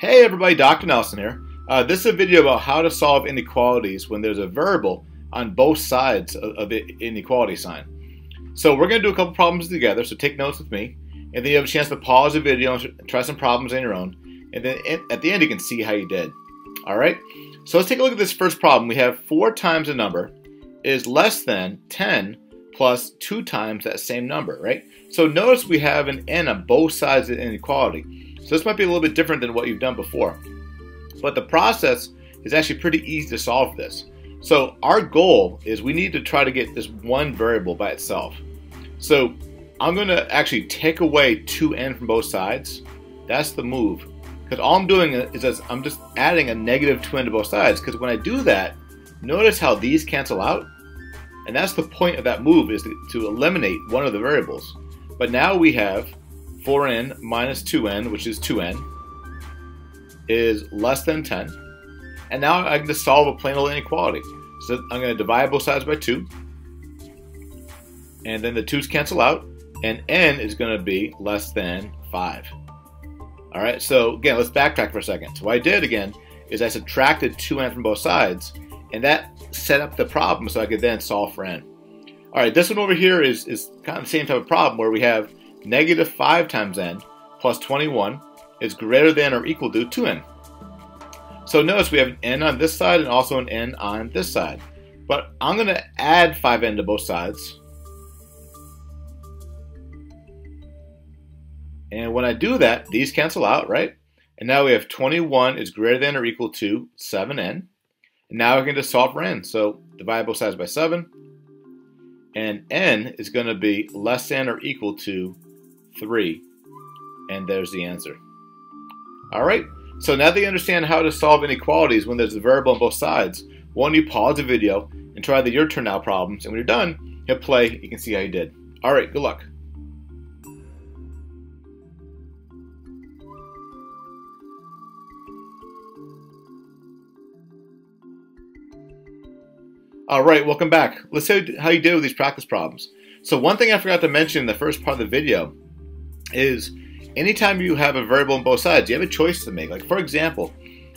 Hey everybody, Dr. Nelson here. Uh, this is a video about how to solve inequalities when there's a variable on both sides of, the inequality sign. So we're going to do a couple problems together, so take notes with me, and then you have a chance to pause the video and try some problems on your own, and then at the end you can see how you did. Alright, so let's take a look at this first problem. We have 4 times a number is less than 10 plus 2 times that same number, right? So notice we have an n on both sides of the inequality. So this might be a little bit different than what you've done before. But the process is actually pretty easy to solve this. So our goal is we need to try to get this one variable by itself. So I'm going to actually take away 2n from both sides. That's the move. Because all I'm doing is I'm just adding a negative 2n to both sides. Because when I do that, notice how these cancel out? And that's the point of that move is to, to eliminate one of the variables. But now we have 4n minus 2n, which is 2n, is less than 10. And now I can just solve a plain old inequality. So I'm going to divide both sides by 2. And then the 2's cancel out. And n is going to be less than 5. All right, so again, let's backtrack for a second. So what I did again is I subtracted 2n from both sides. And that set up the problem so I could then solve for n. All right, this one over here is, is kind of the same type of problem where we have negative 5 times n plus 21 is greater than or equal to 2n. So notice we have an n on this side and also an n on this side. But I'm going to add 5n to both sides. And when I do that, these cancel out, right? And now we have 21 is greater than or equal to 7n. And now we can just solve for n. So divide both sides by 7. And n is going to be less than or equal to 3. And there's the answer. All right, so now that you understand how to solve inequalities when there's a variable on both sides, why don't you pause the video and try the your turn now problems, and when you're done, hit play, you can see how you did. All right, good luck. All right, welcome back. Let's see how you did with these practice problems. So one thing I forgot to mention in the first part of the video is anytime you have a variable on both sides, you have a choice to make. Like for example,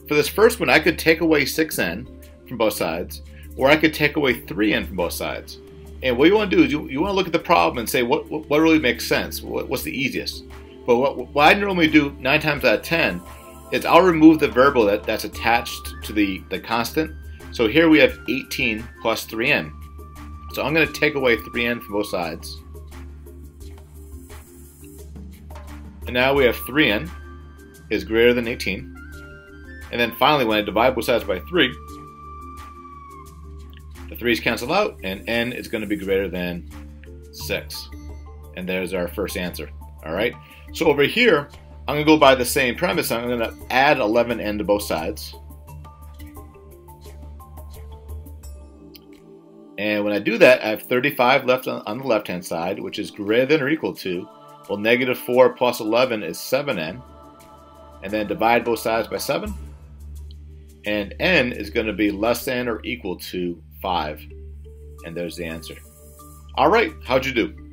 for this first one, I could take away 6n from both sides, or I could take away 3n from both sides. And what you want to do is you, you want to look at the problem and say what, what, what really makes sense, what, what's the easiest. But what, what I normally do 9 times out of 10 is I'll remove the variable that, that's attached to the, the constant. So here we have 18 plus 3n. So I'm going to take away 3n from both sides. And now we have 3n is greater than 18. And then finally, when I divide both sides by 3, the 3's cancel out, and n is going to be greater than 6. And there's our first answer. All right? So over here, I'm going to go by the same premise. I'm going to add 11n to both sides. And when I do that, I have 35 left on, on the left-hand side, which is greater than or equal to well, negative 4 plus 11 is 7n. And then divide both sides by 7. And n is going to be less than or equal to 5. And there's the answer. All right, how'd you do?